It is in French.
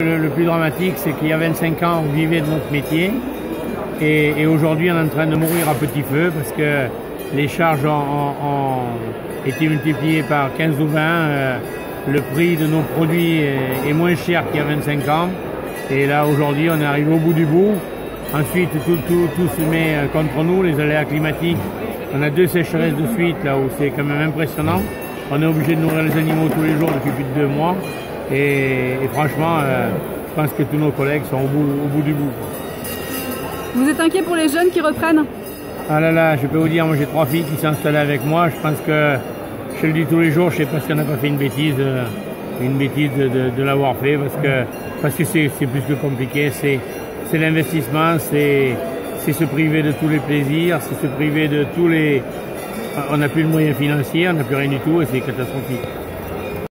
Le, plus dramatique, c'est qu'il y a 25 ans, on vivait de notre métier. Et, aujourd'hui, on est en train de mourir à petit feu parce que les charges ont, été multipliées par 15 ou 20. euh, le prix de nos produits est, est moins cher qu'il y a 25 ans. Et là, aujourd'hui, on est arrivé au bout du bout. Ensuite, tout, tout, tout se met euh, contre nous, les aléas climatiques. On a deux sécheresses de suite, là où c'est quand même impressionnant. On est obligé de nourrir les animaux tous les jours depuis plus de deux mois. Et, et franchement, euh, je pense que tous nos collègues sont au bout, au bout du bout. Vous êtes inquiet pour les jeunes qui reprennent? Ah là là, je peux vous dire, moi j'ai trois filles qui sont installées avec moi. Je pense que je le dis tous les jours, je sais pas si on n'a pas fait une bêtise, euh, une bêtise de, de- de l'avoir fait parce que parce que c'est plus que compliqué. C'est l'investissement, c'est c'est se priver de tous les plaisirs, c'est se priver de tous les. On n'a plus de moyens financiers, on n'a plus rien du tout et c'est catastrophique.